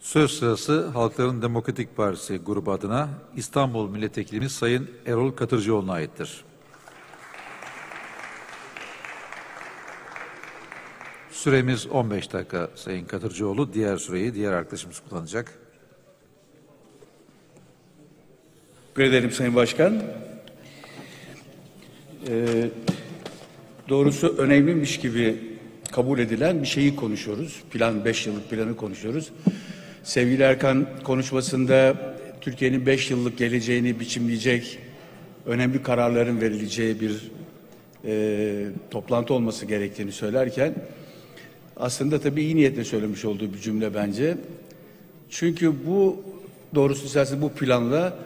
Söz sırası Halkların Demokratik Partisi grubu adına İstanbul Milletvekilimiz Sayın Erol Katırcıoğlu'na aittir. Süremiz 15 dakika Sayın Katırcıoğlu. Diğer süreyi diğer arkadaşımız kullanacak. Teşekkür ederim Sayın Başkan. Ee, doğrusu önemliymiş gibi kabul edilen bir şeyi konuşuyoruz. Plan 5 yıllık planı konuşuyoruz. Sevgili Erkan konuşmasında Türkiye'nin 5 yıllık geleceğini biçimleyecek önemli kararların verileceği bir e, toplantı olması gerektiğini söylerken aslında tabii iyi niyetle söylemiş olduğu bir cümle bence. Çünkü bu doğrusu istersen bu planla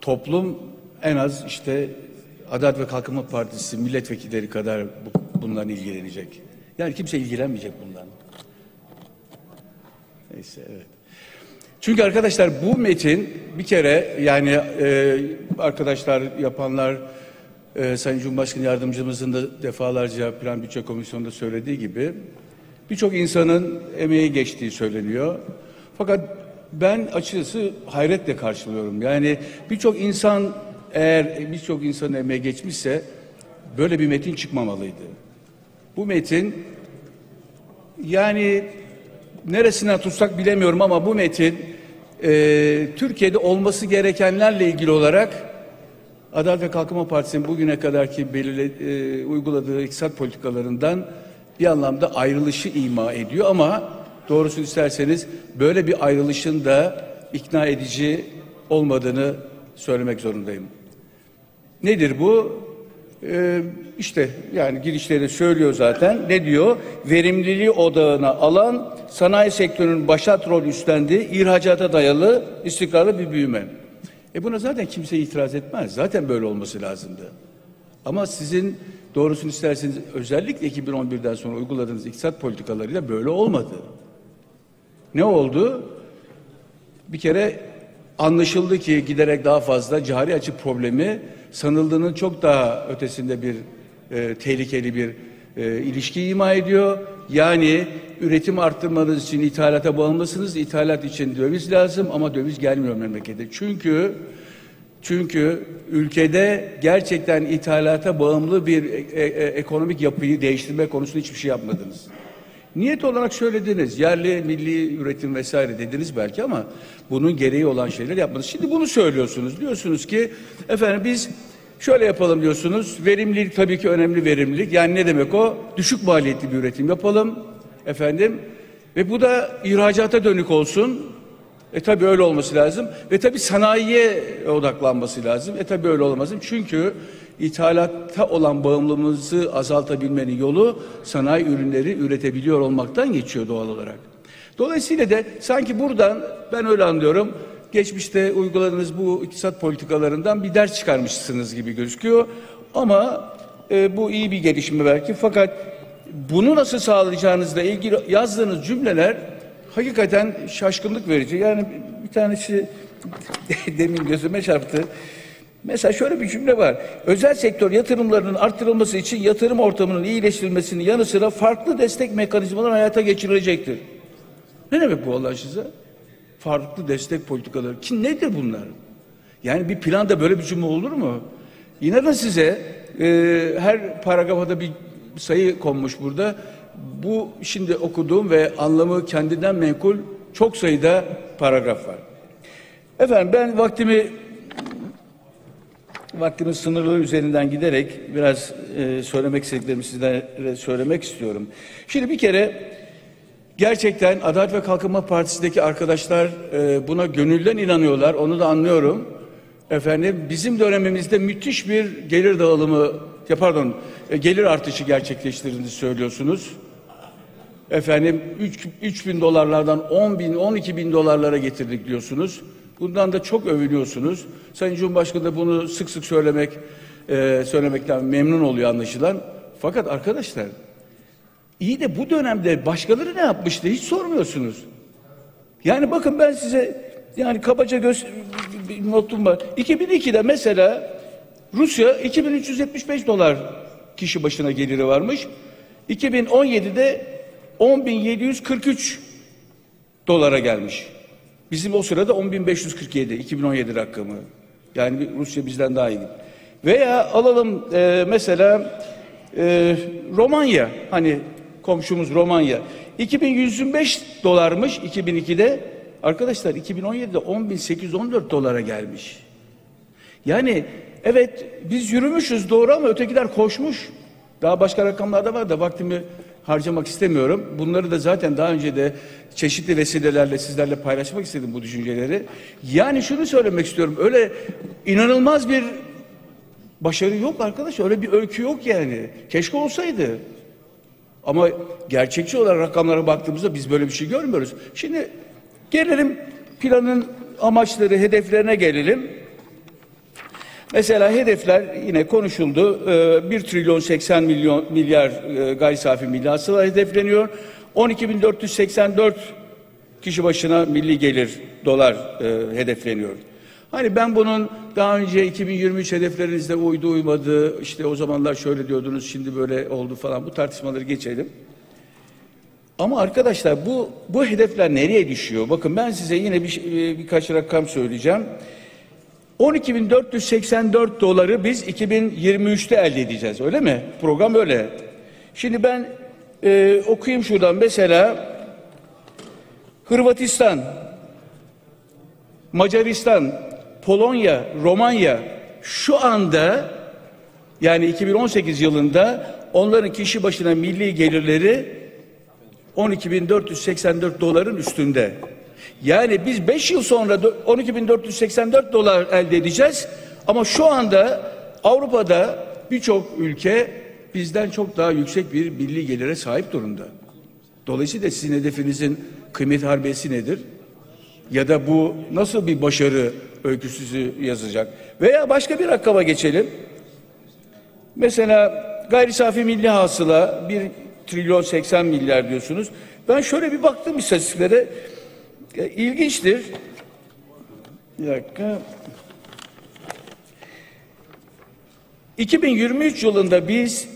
toplum en az işte Adalet ve Kalkınma Partisi milletvekilleri kadar bu, bundan ilgilenecek. Yani kimse ilgilenmeyecek bundan. Neyse evet. Çünkü arkadaşlar bu metin bir kere yani e, arkadaşlar yapanlar e, Sayın Cumhurbaşkanı Yardımcımızın da defalarca Plan Bütçe Komisyonu'nda söylediği gibi birçok insanın emeği geçtiği söyleniyor. Fakat ben açıkçası hayretle karşılıyorum. Yani birçok insan eğer birçok insanın emeği geçmişse böyle bir metin çıkmamalıydı. Bu metin yani neresinden tutsak bilemiyorum ama bu metin e, Türkiye'de olması gerekenlerle ilgili olarak Adalet ve Kalkınma Partisi'nin bugüne kadarki belirle, e, uyguladığı iktisat politikalarından bir anlamda ayrılışı ima ediyor ama doğrusunu isterseniz böyle bir ayrılışın da ikna edici olmadığını söylemek zorundayım. Nedir bu? Ee, işte yani girişleri söylüyor zaten. Ne diyor? Verimliliği odağına alan sanayi sektörünün başat rol üstlendiği ihracata dayalı istikrarlı bir büyüme. E buna zaten kimse itiraz etmez. Zaten böyle olması lazımdı. Ama sizin doğrusunu isterseniz özellikle 2011'den sonra uyguladığınız iktisat politikalarıyla böyle olmadı. Ne oldu? Bir kere anlaşıldı ki giderek daha fazla cari açık problemi sanıldığının çok daha ötesinde bir e, tehlikeli bir e, ilişki ima ediyor. Yani üretim arttırmanız için ithalata bağımlısınız. İthalat için döviz lazım ama döviz gelmiyor memlekete. Çünkü çünkü ülkede gerçekten ithalata bağımlı bir e, e, ekonomik yapıyı değiştirme konusunda hiçbir şey yapmadınız. Niyet olarak söylediniz. Yerli, milli üretim vesaire dediniz belki ama bunun gereği olan şeyler yapmadınız. Şimdi bunu söylüyorsunuz. Diyorsunuz ki efendim biz şöyle yapalım diyorsunuz. Verimlilik tabii ki önemli verimlilik. Yani ne demek o? Düşük maliyetli bir üretim yapalım efendim. Ve bu da ihracata dönük olsun. E tabii öyle olması lazım. Ve tabii sanayiye odaklanması lazım. E tabii öyle olmasın. Çünkü ithalatta olan bağımlılığımızı azaltabilmenin yolu sanayi ürünleri üretebiliyor olmaktan geçiyor doğal olarak. Dolayısıyla da sanki buradan ben öyle anlıyorum geçmişte uyguladığınız bu iktisat politikalarından bir ders çıkarmışsınız gibi gözüküyor. Ama e, bu iyi bir gelişme belki. Fakat bunu nasıl sağlayacağınızla ilgili yazdığınız cümleler hakikaten şaşkınlık verici. Yani bir tanesi demin gözüme çarptı. Mesela şöyle bir cümle var. Özel sektör yatırımlarının arttırılması için yatırım ortamının iyileştirilmesinin yanı sıra farklı destek mekanizmaları hayata geçirilecektir. Ne demek bu Allah size? Farklı destek politikaları. Ki nedir bunlar? Yani bir planda böyle bir cümle olur mu? İnanın size e, her paragrafa bir sayı konmuş burada. Bu şimdi okuduğum ve anlamı kendinden menkul çok sayıda paragraf var. Efendim ben vaktimi vaktimiz sınırlı üzerinden giderek biraz e, söylemek istediklerimi sizlere söylemek istiyorum. Şimdi bir kere gerçekten Adalet ve Kalkınma Partisi'ndeki arkadaşlar e, buna gönülden inanıyorlar. Onu da anlıyorum. Efendim bizim dönemimizde müthiş bir gelir dağılımı, ya pardon, e, gelir artışı gerçekleştirdiğini söylüyorsunuz. Efendim 3, 3 bin dolarlardan 10 bin, 12 bin dolarlara getirdik diyorsunuz. Bundan da çok övünüyorsunuz. Sayın Cumhurbaşkanı da bunu sık sık söylemek e, söylemekten memnun oluyor anlaşılan. Fakat arkadaşlar iyi de bu dönemde başkaları ne yapmıştı hiç sormuyorsunuz. Yani bakın ben size yani kabaca göz bir notum var. 2002'de mesela Rusya 2375 dolar kişi başına geliri varmış. 2017'de 10.743 dolara gelmiş. Bizim o sırada 10.547 2017 rakamı. Yani Rusya bizden daha iyi. Veya alalım e, mesela e, Romanya hani komşumuz Romanya 2125 dolarmış 2002'de arkadaşlar 2017'de 10.814 dolara gelmiş. Yani evet biz yürümüşüz doğru ama ötekiler koşmuş. Daha başka rakamlar da var da vaktimi harcamak istemiyorum. Bunları da zaten daha önce de çeşitli vesilelerle sizlerle paylaşmak istedim bu düşünceleri. Yani şunu söylemek istiyorum. Öyle inanılmaz bir başarı yok arkadaş. Öyle bir öykü yok yani. Keşke olsaydı. Ama gerçekçi olarak rakamlara baktığımızda biz böyle bir şey görmüyoruz. Şimdi gelelim planın amaçları, hedeflerine gelelim. Mesela hedefler yine konuşuldu. Ee, 1 trilyon 80 milyon milyar e, gayri safi milli hasıla hedefleniyor. 12.484 kişi başına milli gelir dolar e, hedefleniyor. Hani ben bunun daha önce 2023 hedeflerinizde uydu uymadı, işte o zamanlar şöyle diyordunuz, şimdi böyle oldu falan bu tartışmaları geçelim. Ama arkadaşlar bu bu hedefler nereye düşüyor? Bakın ben size yine bir, şey- birkaç rakam söyleyeceğim. 12.484 doları biz 2023'te elde edeceğiz öyle mi? Program öyle. Şimdi ben e, okuyayım şuradan mesela Hırvatistan, Macaristan, Polonya, Romanya şu anda yani 2018 yılında onların kişi başına milli gelirleri 12.484 doların üstünde. Yani biz 5 yıl sonra dö- 12.484 dolar elde edeceğiz. Ama şu anda Avrupa'da birçok ülke bizden çok daha yüksek bir milli gelire sahip durumda. Dolayısıyla sizin hedefinizin kıymet harbiyesi nedir? Ya da bu nasıl bir başarı öyküsü yazacak? Veya başka bir rakama geçelim. Mesela gayri safi milli hasıla 1 trilyon 80 milyar diyorsunuz. Ben şöyle bir baktım istatistiklere. İlginçtir. Bir dakika. 2023 yılında biz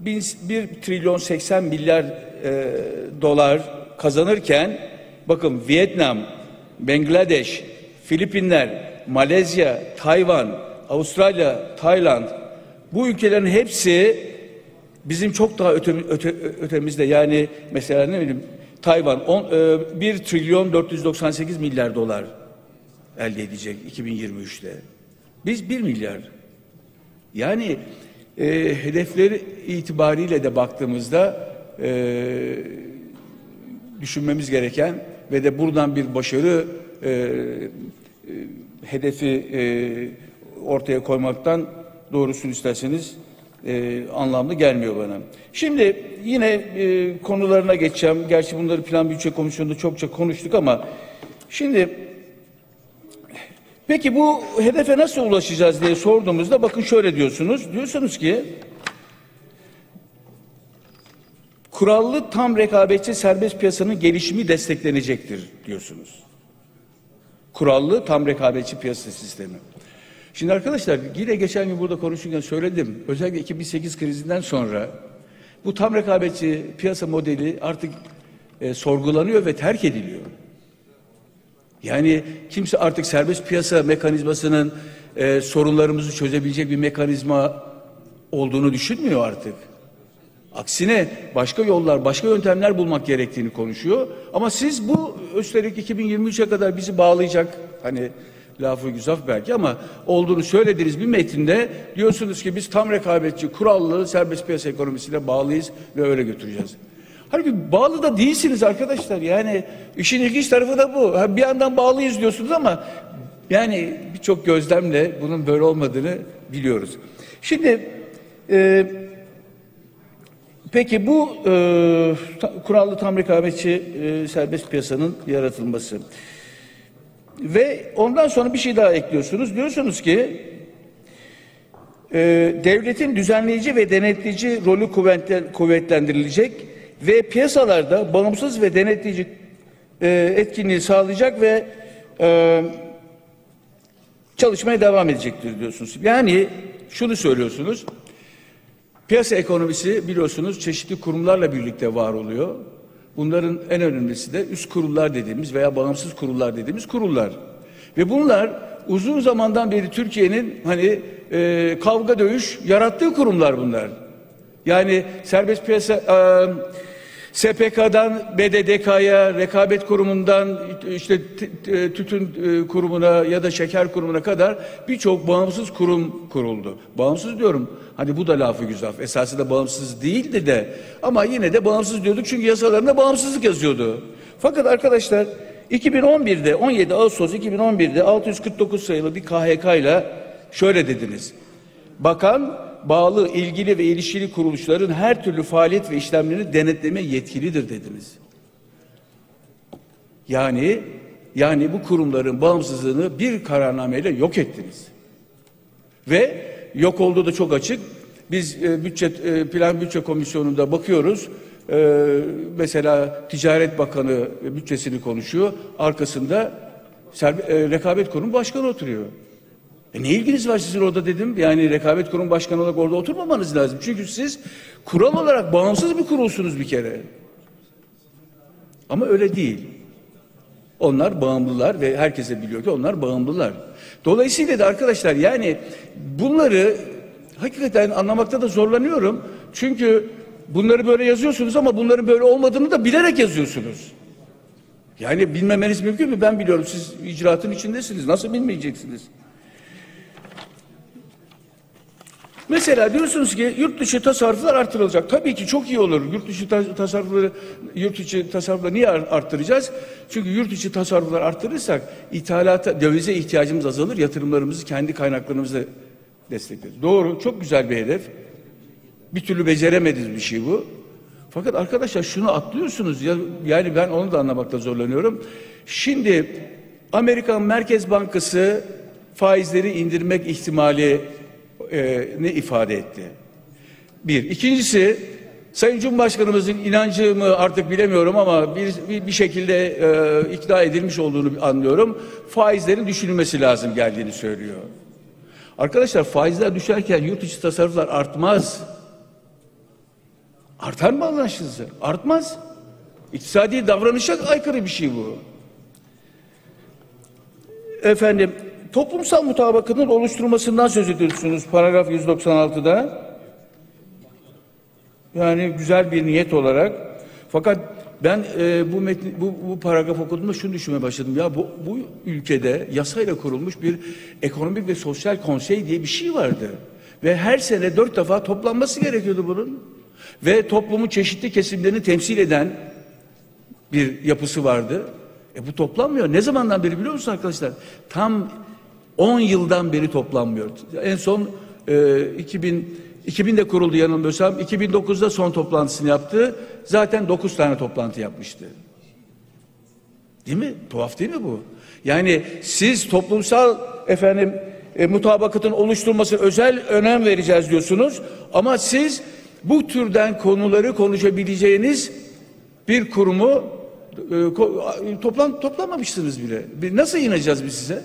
1 trilyon 80 milyar e, dolar kazanırken bakın Vietnam, Bangladeş, Filipinler, Malezya, Tayvan, Avustralya, Tayland bu ülkelerin hepsi bizim çok daha öte, öte, ötemizde yani mesela ne bileyim Tayvan on, e, 1 trilyon 498 milyar dolar elde edecek 2023'te. Biz 1 milyar. Yani e, hedefleri itibariyle de baktığımızda e, düşünmemiz gereken ve de buradan bir başarı e, e, hedefi e, ortaya koymaktan doğrusunu isterseniz e, anlamlı gelmiyor bana. Şimdi yine e, konularına geçeceğim. Gerçi bunları Plan Bütçe Komisyonu'nda çokça konuştuk ama şimdi peki bu hedefe nasıl ulaşacağız diye sorduğumuzda bakın şöyle diyorsunuz. Diyorsunuz ki kurallı tam rekabetçi serbest piyasanın gelişimi desteklenecektir diyorsunuz. Kurallı tam rekabetçi piyasa sistemi. Şimdi arkadaşlar yine geçen gün burada konuşurken söyledim. Özellikle 2008 krizinden sonra bu tam rekabetçi piyasa modeli artık e, sorgulanıyor ve terk ediliyor. Yani kimse artık serbest piyasa mekanizmasının e, sorunlarımızı çözebilecek bir mekanizma olduğunu düşünmüyor artık. Aksine başka yollar, başka yöntemler bulmak gerektiğini konuşuyor. Ama siz bu üstelik 2023'e kadar bizi bağlayacak hani lafı güzaf belki ama olduğunu söylediğiniz bir metinde diyorsunuz ki biz tam rekabetçi, kurallı serbest piyasa ekonomisiyle bağlıyız ve öyle götüreceğiz. Halbuki bağlı da değilsiniz arkadaşlar. Yani işin ilginç tarafı da bu. Bir yandan bağlıyız diyorsunuz ama yani birçok gözlemle bunun böyle olmadığını biliyoruz. Şimdi e, Peki bu e, kurallı tam rekabetçi e, serbest piyasanın yaratılması ve ondan sonra bir şey daha ekliyorsunuz. Diyorsunuz ki e, devletin düzenleyici ve denetleyici rolü kuvvetlen- kuvvetlendirilecek ve piyasalarda bağımsız ve denetleyici e, etkinliği sağlayacak ve e, çalışmaya devam edecektir diyorsunuz. Yani şunu söylüyorsunuz. Piyasa ekonomisi biliyorsunuz çeşitli kurumlarla birlikte var oluyor. Bunların en önemlisi de üst kurullar dediğimiz veya bağımsız kurullar dediğimiz kurullar. Ve bunlar uzun zamandan beri Türkiye'nin hani e, kavga dövüş yarattığı kurumlar bunlar. Yani serbest piyasa e, SPK'dan BDDK'ya, rekabet kurumundan işte tütün e, kurumuna ya da şeker kurumuna kadar birçok bağımsız kurum kuruldu. Bağımsız diyorum. Hani bu da lafı güzel. Esasında bağımsız değildi de ama yine de bağımsız diyorduk çünkü yasalarında bağımsızlık yazıyordu. Fakat arkadaşlar 2011'de 17 Ağustos 2011'de 649 sayılı bir KHK ile şöyle dediniz. Bakan bağlı ilgili ve ilişkili kuruluşların her türlü faaliyet ve işlemlerini denetleme yetkilidir dediniz. Yani yani bu kurumların bağımsızlığını bir kararnameyle yok ettiniz. Ve yok olduğu da çok açık. Biz e, bütçe e, plan bütçe komisyonunda bakıyoruz. E, mesela Ticaret Bakanı bütçesini konuşuyor. Arkasında Serbi, e, Rekabet Kurumu Başkanı oturuyor. E ne ilginiz var sizin orada dedim. Yani rekabet kurum başkanı olarak orada oturmamanız lazım. Çünkü siz kural olarak bağımsız bir kurulsunuz bir kere. Ama öyle değil. Onlar bağımlılar ve herkese biliyor ki onlar bağımlılar. Dolayısıyla da arkadaşlar yani bunları hakikaten anlamakta da zorlanıyorum. Çünkü bunları böyle yazıyorsunuz ama bunların böyle olmadığını da bilerek yazıyorsunuz. Yani bilmemeniz mümkün mü? Ben biliyorum. Siz icraatın içindesiniz. Nasıl bilmeyeceksiniz? Mesela diyorsunuz ki yurt dışı tasarruflar artırılacak. Tabii ki çok iyi olur. Yurt dışı tasarrufları yurt içi tasarrufları niye arttıracağız? Çünkü yurt içi tasarruflar arttırırsak ithalata dövize ihtiyacımız azalır. Yatırımlarımızı kendi kaynaklarımızla destekleriz. Doğru. Çok güzel bir hedef. Bir türlü beceremediğiniz bir şey bu. Fakat arkadaşlar şunu atlıyorsunuz. Ya, yani ben onu da anlamakta zorlanıyorum. Şimdi Amerikan Merkez Bankası faizleri indirmek ihtimali e, ne ifade etti? Bir. İkincisi Sayın Cumhurbaşkanımızın inancı mı artık bilemiyorum ama bir, bir, bir şekilde e, ikna edilmiş olduğunu anlıyorum. Faizlerin düşürülmesi lazım geldiğini söylüyor. Arkadaşlar faizler düşerken yurt içi tasarruflar artmaz. Artar mı Allah aşkınıza? Artmaz. İktisadi davranışa aykırı bir şey bu. Efendim toplumsal mutabakatın oluşturulmasından söz ediyorsunuz paragraf 196'da. Yani güzel bir niyet olarak. Fakat ben e, bu, metni, bu, bu paragraf okuduğumda şunu düşünmeye başladım. Ya bu, bu ülkede yasayla kurulmuş bir ekonomik ve sosyal konsey diye bir şey vardı. Ve her sene dört defa toplanması gerekiyordu bunun. Ve toplumun çeşitli kesimlerini temsil eden bir yapısı vardı. E bu toplanmıyor. Ne zamandan beri biliyor musunuz arkadaşlar? Tam 10 yıldan beri toplanmıyor. En son e, 2000 2000'de kuruldu yanılmıyorsam. 2009'da son toplantısını yaptı. Zaten 9 tane toplantı yapmıştı. Değil mi? Tuhaf değil mi bu? Yani siz toplumsal efendim e, mutabakatın oluşturması özel önem vereceğiz diyorsunuz ama siz bu türden konuları konuşabileceğiniz bir kurumu e, toplan toplamamışsınız bile. Nasıl ineceğiz biz size?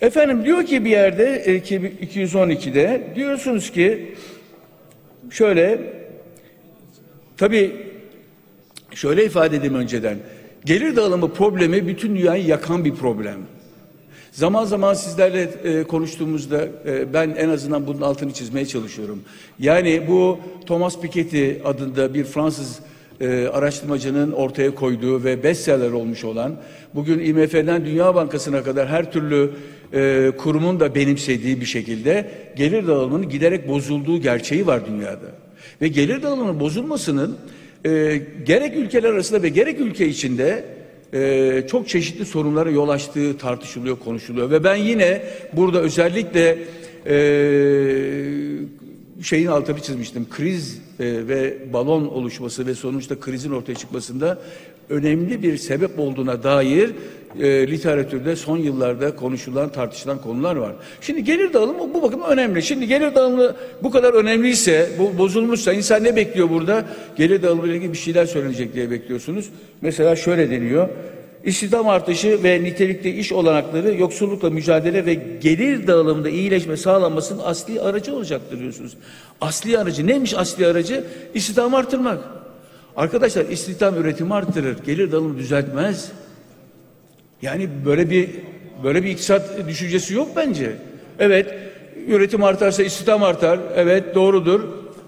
Efendim diyor ki bir yerde 212'de e, diyorsunuz ki şöyle tabi şöyle ifade edeyim önceden gelir dağılımı problemi bütün dünyayı yakan bir problem. Zaman zaman sizlerle e, konuştuğumuzda e, ben en azından bunun altını çizmeye çalışıyorum. Yani bu Thomas Piketty adında bir Fransız e, araştırmacının ortaya koyduğu ve bestseller olmuş olan bugün IMF'den Dünya Bankası'na kadar her türlü e, kurumun da benimsediği bir şekilde gelir dağılımının giderek bozulduğu gerçeği var dünyada. Ve gelir dağılımının bozulmasının e, gerek ülkeler arasında ve gerek ülke içinde e, çok çeşitli sorunlara yol açtığı tartışılıyor, konuşuluyor. Ve ben yine burada özellikle e, şeyin altını çizmiştim. Kriz e, ve balon oluşması ve sonuçta krizin ortaya çıkmasında önemli bir sebep olduğuna dair e, literatürde son yıllarda konuşulan, tartışılan konular var. Şimdi gelir dağılımı bu bakımdan önemli. Şimdi gelir dağılımı bu kadar önemliyse, bu bozulmuşsa insan ne bekliyor burada? Gelir dağılımı ile ilgili bir şeyler söylenecek diye bekliyorsunuz. Mesela şöyle deniyor. İstihdam artışı ve nitelikli iş olanakları yoksullukla mücadele ve gelir dağılımında iyileşme sağlanmasının asli aracı olacaktır diyorsunuz. Asli aracı neymiş asli aracı? İstihdam artırmak. Arkadaşlar istihdam üretimi arttırır, gelir dağılımı düzeltmez. Yani böyle bir böyle bir iktisat düşüncesi yok bence. Evet, üretim artarsa istihdam artar. Evet, doğrudur.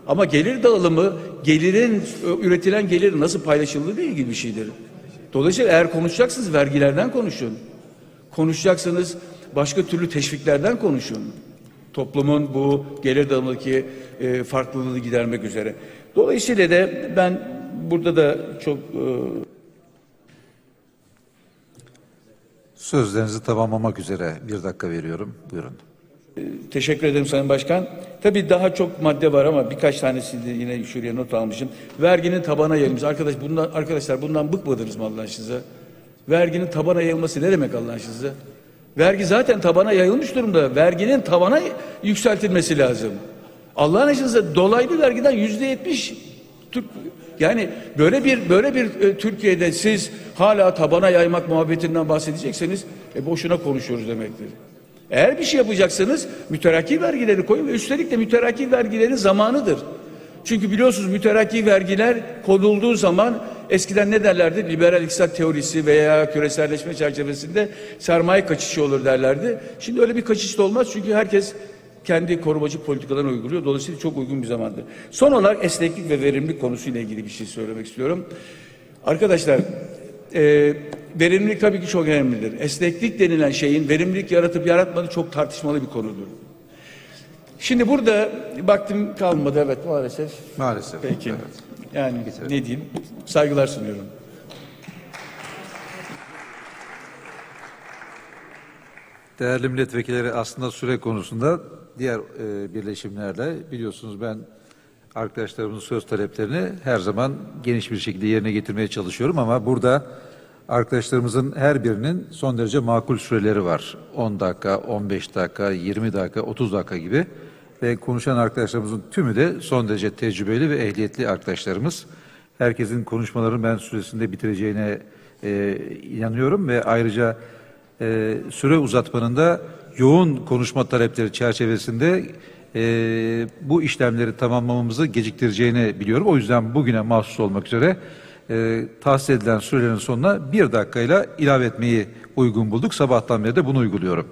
Ama gelir dağılımı, gelirin üretilen gelir nasıl paylaşıldığı ile ilgili bir şeydir. Dolayısıyla eğer konuşacaksınız vergilerden konuşun. Konuşacaksınız başka türlü teşviklerden konuşun. Toplumun bu gelir dağılımındaki e, farklılığını gidermek üzere. Dolayısıyla da ben burada da çok e, Sözlerinizi tamamlamak üzere bir dakika veriyorum. Buyurun. Teşekkür ederim Sayın Başkan. Tabii daha çok madde var ama birkaç tanesini yine şuraya not almışım. Verginin tabana yayılması. Arkadaş bundan, arkadaşlar bundan bıkmadınız mı Allah aşkınıza? Verginin tabana yayılması ne demek Allah aşkınıza? Vergi zaten tabana yayılmış durumda. Verginin tavana yükseltilmesi lazım. Allah'ın aşkınıza dolaylı vergiden yüzde yetmiş Türk yani böyle bir böyle bir e, Türkiye'de siz hala tabana yaymak muhabbetinden bahsedecekseniz e, boşuna konuşuyoruz demektir. Eğer bir şey yapacaksanız müterakki vergileri koyun ve üstelik de müterakki vergilerin zamanıdır. Çünkü biliyorsunuz müterakki vergiler konulduğu zaman eskiden ne derlerdi? Liberal iktisat teorisi veya küreselleşme çerçevesinde sermaye kaçışı olur derlerdi. Şimdi öyle bir kaçış da olmaz çünkü herkes kendi korumacı politikalarını uyguluyor. Dolayısıyla çok uygun bir zamandır. Son olarak esneklik ve verimlilik konusuyla ilgili bir şey söylemek istiyorum. Arkadaşlar verimlilik tabii ki çok önemlidir. Esneklik denilen şeyin verimlilik yaratıp yaratmadığı çok tartışmalı bir konudur. Şimdi burada baktım kalmadı evet maalesef. Maalesef. Peki. Evet. Yani Bitirelim. ne diyeyim? Saygılar sunuyorum. Değerli milletvekilleri aslında süre konusunda diğer e, birleşimlerle biliyorsunuz ben arkadaşlarımızın söz taleplerini her zaman geniş bir şekilde yerine getirmeye çalışıyorum ama burada arkadaşlarımızın her birinin son derece makul süreleri var. 10 dakika, 15 dakika, 20 dakika, 30 dakika gibi ve konuşan arkadaşlarımızın tümü de son derece tecrübeli ve ehliyetli arkadaşlarımız. Herkesin konuşmalarını ben süresinde bitireceğine e, inanıyorum ve ayrıca e, süre uzatmanın da yoğun konuşma talepleri çerçevesinde e, bu işlemleri tamamlamamızı geciktireceğini biliyorum. O yüzden bugüne mahsus olmak üzere e, tahsis edilen sürelerin sonuna bir dakikayla ilave etmeyi uygun bulduk. Sabahtan beri de bunu uyguluyorum.